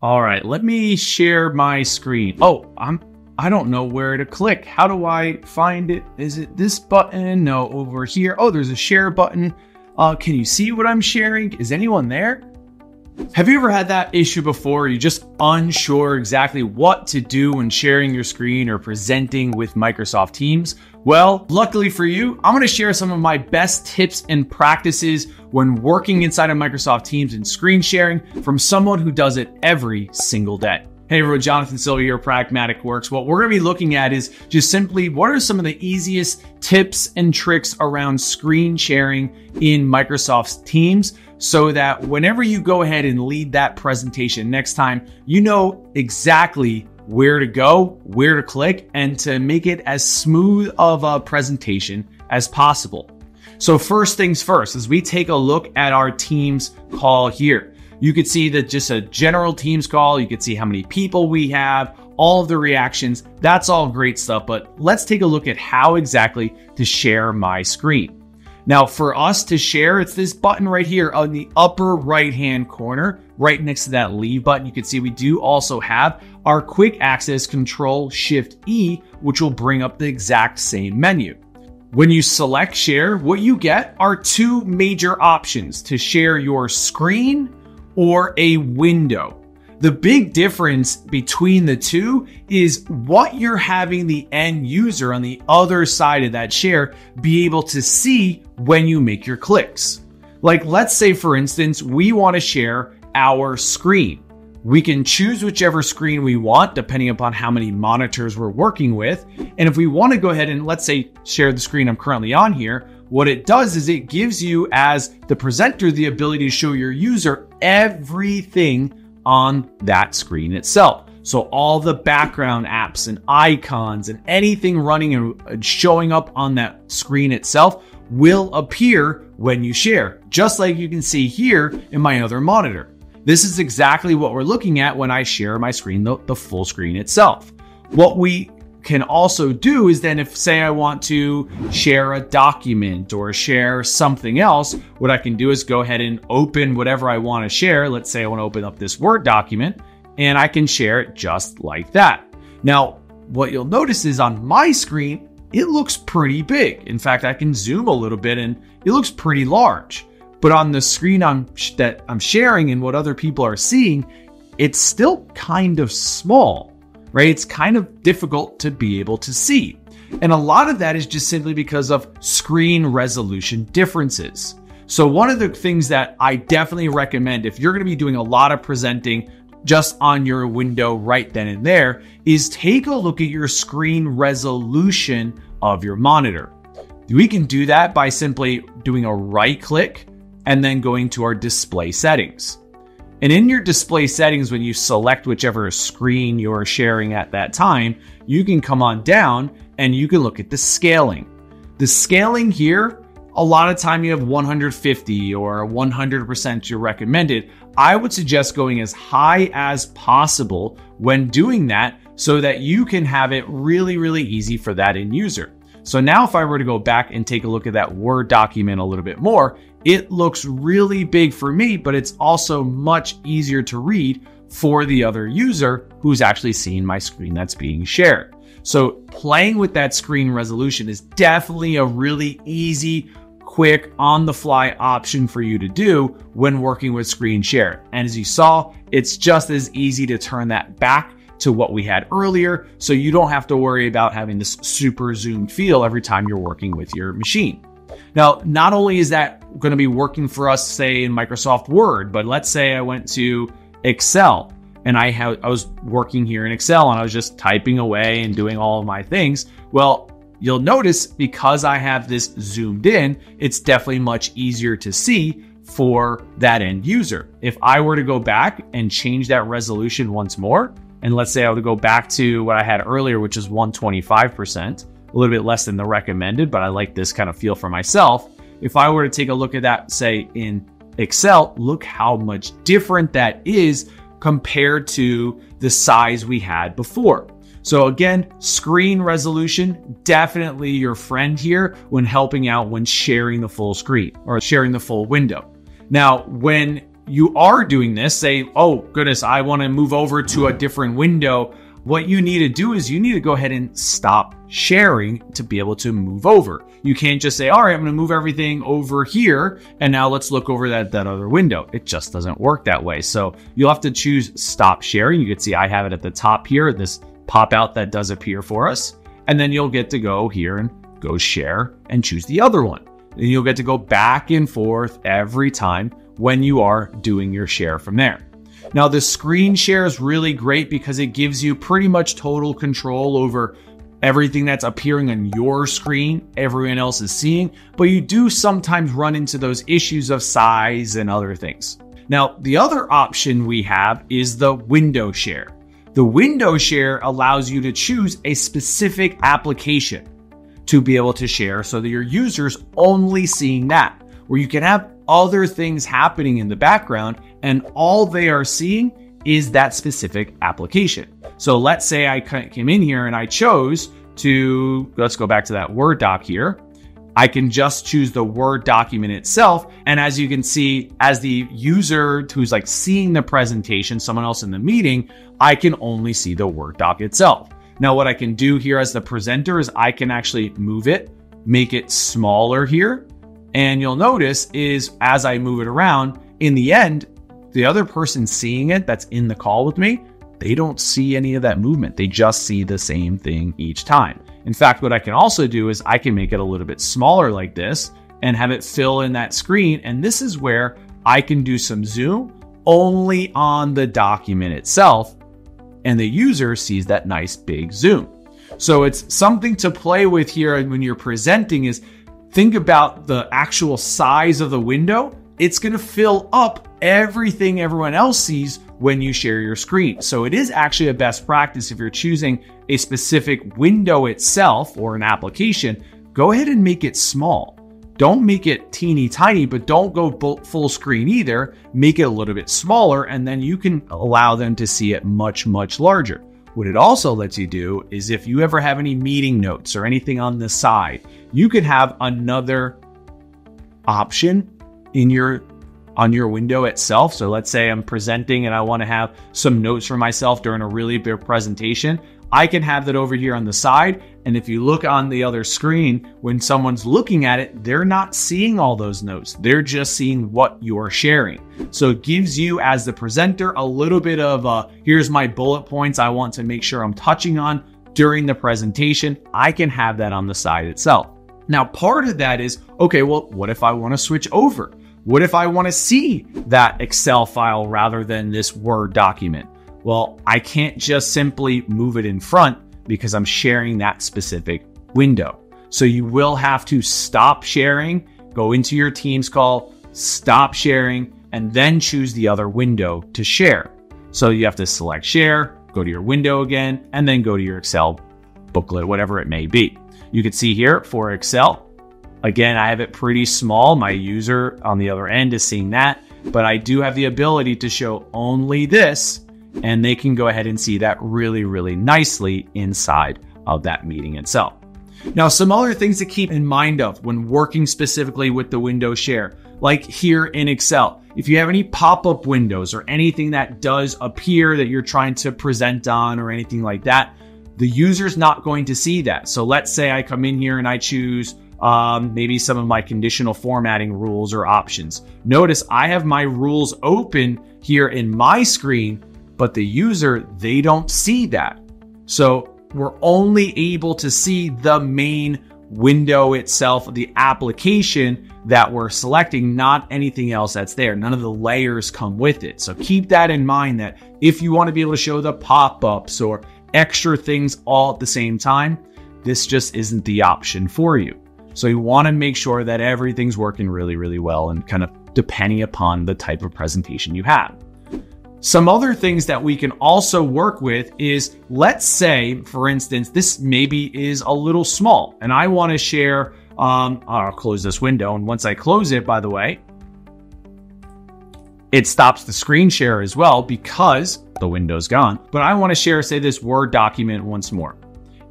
All right, let me share my screen. Oh, I'm I don't know where to click. How do I find it? Is it this button? No, over here. Oh, there's a share button. Uh, can you see what I'm sharing? Is anyone there? Have you ever had that issue before? You're just unsure exactly what to do when sharing your screen or presenting with Microsoft Teams? Well, luckily for you, I'm going to share some of my best tips and practices when working inside of Microsoft Teams and screen sharing from someone who does it every single day. Hey everyone, Jonathan Silva here, at Pragmatic Works. What we're going to be looking at is just simply what are some of the easiest tips and tricks around screen sharing in Microsoft Teams so that whenever you go ahead and lead that presentation next time, you know exactly where to go, where to click, and to make it as smooth of a presentation as possible. So first things first, as we take a look at our Teams call here. You could see that just a general Teams call. You could see how many people we have, all of the reactions. That's all great stuff. But let's take a look at how exactly to share my screen. Now, for us to share, it's this button right here on the upper right hand corner, right next to that leave button. You can see we do also have our quick access control shift E, which will bring up the exact same menu. When you select share, what you get are two major options to share your screen or a window. The big difference between the two is what you're having the end user on the other side of that share be able to see when you make your clicks. Like, let's say, for instance, we want to share our screen. We can choose whichever screen we want depending upon how many monitors we're working with. And if we want to go ahead and, let's say, share the screen I'm currently on here, what it does is it gives you, as the presenter, the ability to show your user everything on that screen itself. So, all the background apps and icons and anything running and showing up on that screen itself will appear when you share, just like you can see here in my other monitor. This is exactly what we're looking at when I share my screen, the, the full screen itself. What we can also do is then if say I want to share a document or share something else, what I can do is go ahead and open whatever I want to share. Let's say I want to open up this Word document and I can share it just like that. Now, what you'll notice is on my screen, it looks pretty big. In fact, I can zoom a little bit and it looks pretty large. But on the screen I'm, that I'm sharing and what other people are seeing, it's still kind of small right? It's kind of difficult to be able to see. And a lot of that is just simply because of screen resolution differences. So, one of the things that I definitely recommend if you're going to be doing a lot of presenting just on your window right then and there is take a look at your screen resolution of your monitor. We can do that by simply doing a right click and then going to our display settings. And in your display settings, when you select whichever screen you're sharing at that time, you can come on down and you can look at the scaling. The scaling here, a lot of time you have 150 or 100% you're recommended. I would suggest going as high as possible when doing that so that you can have it really, really easy for that end user. So now if I were to go back and take a look at that Word document a little bit more, it looks really big for me, but it's also much easier to read for the other user who's actually seeing my screen that's being shared. So playing with that screen resolution is definitely a really easy, quick, on the fly option for you to do when working with screen share. And as you saw, it's just as easy to turn that back to what we had earlier. So you don't have to worry about having this super zoomed feel every time you're working with your machine. Now, not only is that going to be working for us, say in Microsoft Word, but let's say I went to Excel and I, have I was working here in Excel and I was just typing away and doing all of my things. Well, you'll notice because I have this zoomed in, it's definitely much easier to see for that end user. If I were to go back and change that resolution once more, and let's say I would go back to what I had earlier, which is 125%, a little bit less than the recommended, but I like this kind of feel for myself. If I were to take a look at that, say in Excel, look how much different that is compared to the size we had before. So again, screen resolution, definitely your friend here when helping out when sharing the full screen or sharing the full window. Now, when you are doing this, say, oh goodness, I want to move over to a different window. What you need to do is you need to go ahead and stop sharing to be able to move over. You can't just say, all right, I'm going to move everything over here. And now let's look over that, that other window. It just doesn't work that way. So you'll have to choose stop sharing. You can see I have it at the top here, this pop out that does appear for us. And then you'll get to go here and go share and choose the other one. And you'll get to go back and forth every time when you are doing your share from there. Now, the screen share is really great because it gives you pretty much total control over everything that's appearing on your screen, everyone else is seeing, but you do sometimes run into those issues of size and other things. Now, the other option we have is the window share. The window share allows you to choose a specific application to be able to share so that your users only seeing that, where you can have other things happening in the background and all they are seeing is that specific application. So let's say I came in here and I chose to, let's go back to that Word doc here. I can just choose the Word document itself. And as you can see, as the user who's like seeing the presentation, someone else in the meeting, I can only see the Word doc itself. Now, what I can do here as the presenter is I can actually move it, make it smaller here. And you'll notice is as I move it around, in the end, the other person seeing it that's in the call with me, they don't see any of that movement. They just see the same thing each time. In fact, what I can also do is I can make it a little bit smaller like this and have it fill in that screen. And this is where I can do some zoom only on the document itself and the user sees that nice big zoom. So it's something to play with here when you're presenting is think about the actual size of the window. It's going to fill up everything everyone else sees when you share your screen. So it is actually a best practice if you're choosing a specific window itself or an application, go ahead and make it small. Don't make it teeny tiny, but don't go full screen either. Make it a little bit smaller, and then you can allow them to see it much, much larger. What it also lets you do is if you ever have any meeting notes or anything on the side, you could have another option in your on your window itself. So let's say I'm presenting and I want to have some notes for myself during a really big presentation. I can have that over here on the side. And if you look on the other screen, when someone's looking at it, they're not seeing all those notes. They're just seeing what you're sharing. So it gives you, as the presenter, a little bit of a here's my bullet points I want to make sure I'm touching on during the presentation. I can have that on the side itself. Now, part of that is okay, well, what if I want to switch over? What if I want to see that Excel file rather than this Word document? Well, I can't just simply move it in front because I'm sharing that specific window. So you will have to stop sharing, go into your Teams call, stop sharing, and then choose the other window to share. So you have to select share, go to your window again, and then go to your Excel booklet, whatever it may be. You can see here for Excel, again, I have it pretty small. My user on the other end is seeing that, but I do have the ability to show only this and they can go ahead and see that really, really nicely inside of that meeting itself. Now, some other things to keep in mind of when working specifically with the window share, like here in Excel, if you have any pop-up windows or anything that does appear that you're trying to present on or anything like that, the user's not going to see that. So let's say I come in here and I choose um, maybe some of my conditional formatting rules or options. Notice I have my rules open here in my screen, but the user, they don't see that. So we're only able to see the main window itself, the application that we're selecting, not anything else that's there. None of the layers come with it. So keep that in mind that if you want to be able to show the pop ups or extra things all at the same time, this just isn't the option for you. So you want to make sure that everything's working really, really well and kind of depending upon the type of presentation you have. Some other things that we can also work with is let's say, for instance, this maybe is a little small and I want to share. Um, I'll close this window. And once I close it, by the way, it stops the screen share as well because the window's gone. But I want to share, say, this Word document once more.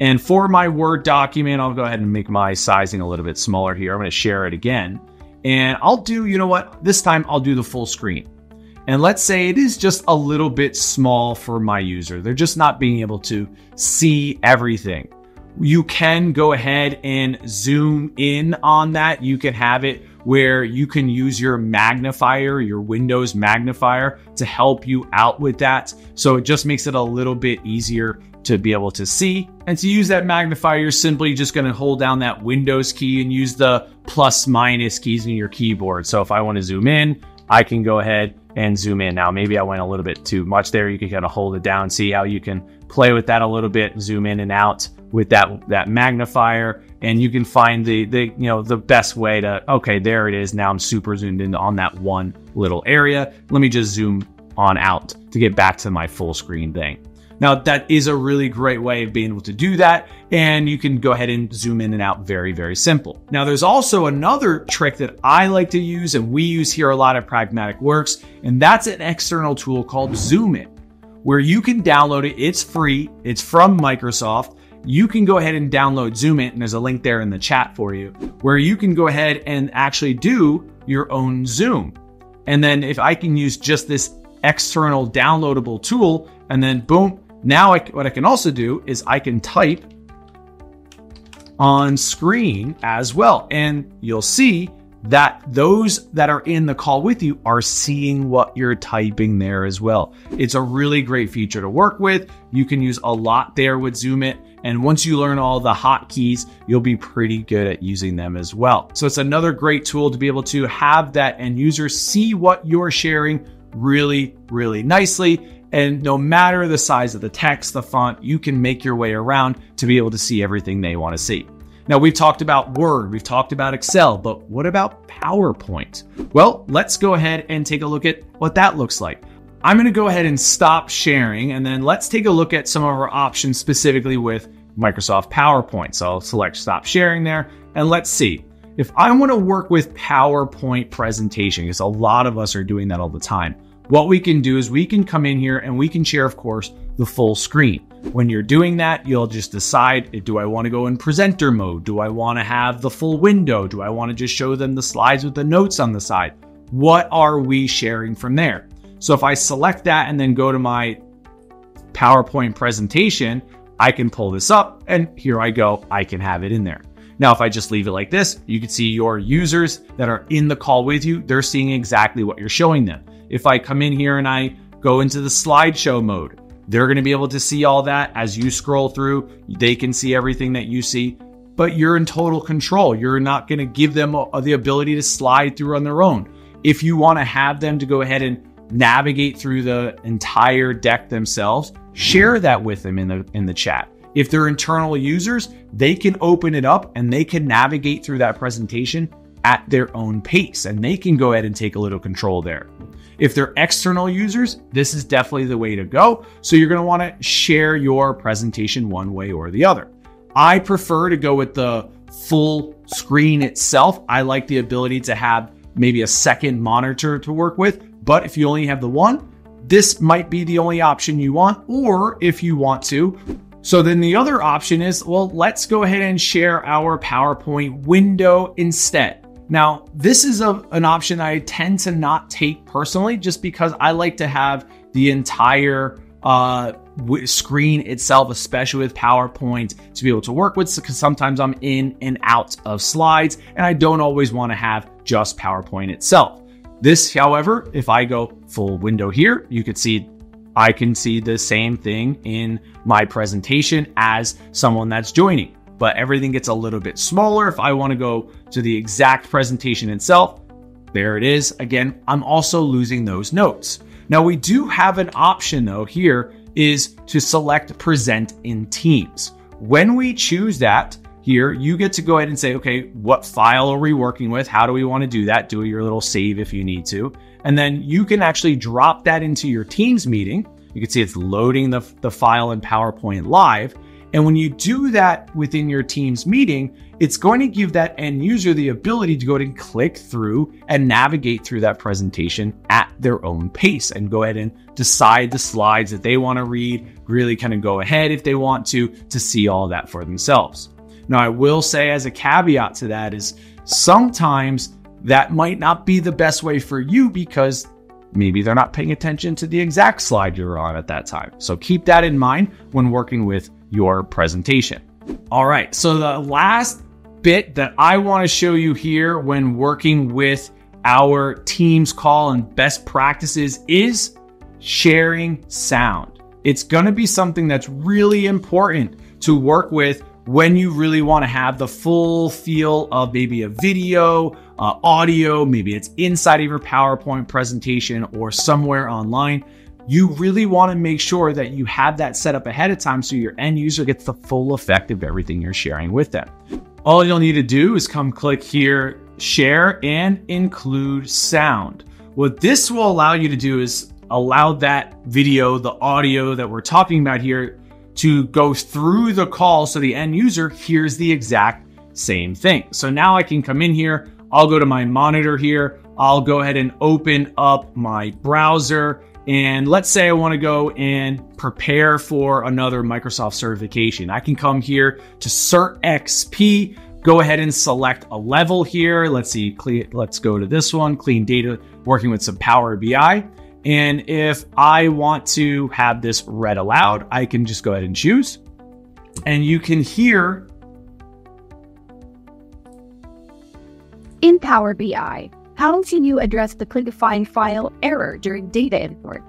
And for my Word document, I'll go ahead and make my sizing a little bit smaller here. I'm going to share it again. And I'll do, you know what? This time I'll do the full screen. And let's say it is just a little bit small for my user. They're just not being able to see everything. You can go ahead and zoom in on that. You can have it where you can use your magnifier, your Windows magnifier to help you out with that. So it just makes it a little bit easier to be able to see. And to use that magnifier, you're simply just going to hold down that Windows key and use the plus minus keys in your keyboard. So if I want to zoom in, I can go ahead and zoom in. Now, maybe I went a little bit too much there. You can kind of hold it down, see how you can play with that a little bit, zoom in and out with that that magnifier, and you can find the the you know the best way to okay, there it is. Now I'm super zoomed in on that one little area. Let me just zoom on out to get back to my full screen thing. Now, that is a really great way of being able to do that, and you can go ahead and zoom in and out very, very simple. Now, there's also another trick that I like to use, and we use here a lot of Pragmatic Works, and that's an external tool called Zoomit, where you can download it. It's free, it's from Microsoft. You can go ahead and download Zoomit, and there's a link there in the chat for you, where you can go ahead and actually do your own Zoom. And then if I can use just this external downloadable tool, and then boom, now, I, what I can also do is I can type on screen as well. And you'll see that those that are in the call with you are seeing what you're typing there as well. It's a really great feature to work with. You can use a lot there with Zoomit. And once you learn all the hotkeys, you'll be pretty good at using them as well. So it's another great tool to be able to have that end user see what you're sharing really, really nicely and no matter the size of the text, the font, you can make your way around to be able to see everything they want to see. Now, we've talked about Word, we've talked about Excel, but what about PowerPoint? Well, let's go ahead and take a look at what that looks like. I'm going to go ahead and stop sharing, and then let's take a look at some of our options specifically with Microsoft PowerPoint. So I'll select stop sharing there, and let's see. If I want to work with PowerPoint presentation, because a lot of us are doing that all the time, what we can do is we can come in here and we can share, of course, the full screen. When you're doing that, you'll just decide, eh, do I want to go in presenter mode? Do I want to have the full window? Do I want to just show them the slides with the notes on the side? What are we sharing from there? So if I select that and then go to my PowerPoint presentation, I can pull this up and here I go. I can have it in there. Now, if I just leave it like this, you can see your users that are in the call with you, they're seeing exactly what you're showing them. If I come in here and I go into the slideshow mode, they're going to be able to see all that as you scroll through. They can see everything that you see, but you're in total control. You're not going to give them the ability to slide through on their own. If you want to have them to go ahead and navigate through the entire deck themselves, share that with them in the in the chat. If they're internal users, they can open it up and they can navigate through that presentation at their own pace and they can go ahead and take a little control there. If they're external users, this is definitely the way to go. So you're going to want to share your presentation one way or the other. I prefer to go with the full screen itself. I like the ability to have maybe a second monitor to work with, but if you only have the one, this might be the only option you want, or if you want to. So then the other option is, well, let's go ahead and share our PowerPoint window instead. Now, this is a, an option I tend to not take personally just because I like to have the entire uh, screen itself, especially with PowerPoint, to be able to work with because sometimes I'm in and out of slides and I don't always want to have just PowerPoint itself. This, however, if I go full window here, you could see I can see the same thing in my presentation as someone that's joining but everything gets a little bit smaller. If I want to go to the exact presentation itself, there it is. Again, I'm also losing those notes. Now we do have an option though here is to select present in teams. When we choose that here, you get to go ahead and say, okay, what file are we working with? How do we want to do that? Do your little save if you need to. And then you can actually drop that into your Teams meeting. You can see it's loading the, the file in PowerPoint live. And when you do that within your team's meeting, it's going to give that end user the ability to go ahead and click through and navigate through that presentation at their own pace and go ahead and decide the slides that they want to read, really kind of go ahead if they want to, to see all that for themselves. Now, I will say as a caveat to that is sometimes that might not be the best way for you because maybe they're not paying attention to the exact slide you're on at that time. So keep that in mind when working with your presentation. All right, so the last bit that I want to show you here when working with our Teams call and best practices is sharing sound. It's going to be something that's really important to work with when you really want to have the full feel of maybe a video, uh, audio, maybe it's inside of your PowerPoint presentation or somewhere online. You really want to make sure that you have that set up ahead of time so your end user gets the full effect of everything you're sharing with them. All you'll need to do is come click here, share, and include sound. What this will allow you to do is allow that video, the audio that we're talking about here, to go through the call so the end user hears the exact same thing. So now I can come in here, I'll go to my monitor here, I'll go ahead and open up my browser. And let's say I want to go and prepare for another Microsoft certification. I can come here to Cert XP, go ahead and select a level here. Let's see, let's go to this one, clean data, working with some Power BI. And if I want to have this read aloud, I can just go ahead and choose. And you can hear in Power BI, how can you address the click find file error during data import?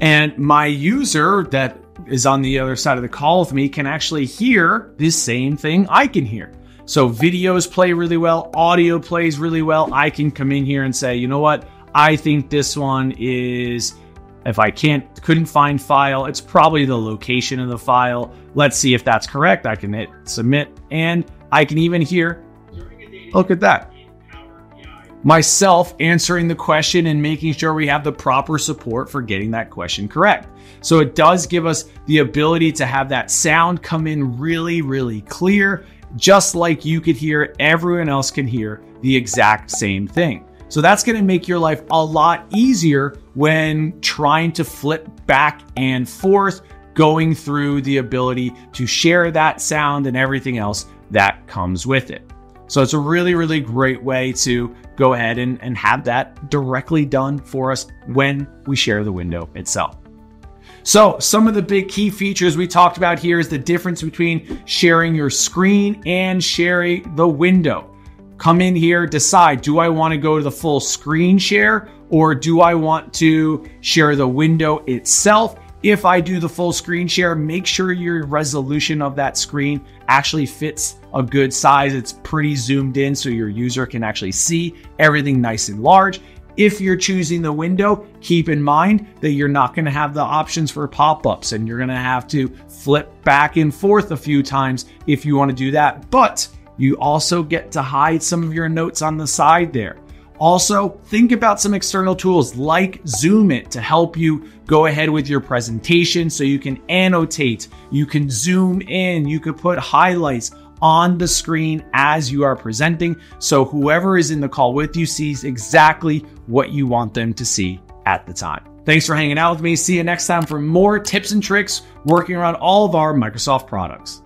And my user that is on the other side of the call with me can actually hear the same thing I can hear. So videos play really well, audio plays really well. I can come in here and say, you know what? I think this one is if I can't couldn't find file, it's probably the location of the file. Let's see if that's correct. I can hit submit and I can even hear Look at that. Myself answering the question and making sure we have the proper support for getting that question correct. So it does give us the ability to have that sound come in really, really clear, just like you could hear, everyone else can hear the exact same thing. So that's going to make your life a lot easier when trying to flip back and forth, going through the ability to share that sound and everything else that comes with it. So it's a really, really great way to go ahead and, and have that directly done for us when we share the window itself. So, some of the big key features we talked about here is the difference between sharing your screen and sharing the window come in here, decide do I want to go to the full screen share or do I want to share the window itself? If I do the full screen share, make sure your resolution of that screen actually fits a good size. It's pretty zoomed in so your user can actually see everything nice and large. If you're choosing the window, keep in mind that you're not going to have the options for pop ups and you're going to have to flip back and forth a few times if you want to do that. But you also get to hide some of your notes on the side there. Also, think about some external tools like Zoomit to help you go ahead with your presentation so you can annotate, you can zoom in, you could put highlights on the screen as you are presenting so whoever is in the call with you sees exactly what you want them to see at the time. Thanks for hanging out with me. See you next time for more tips and tricks working around all of our Microsoft products.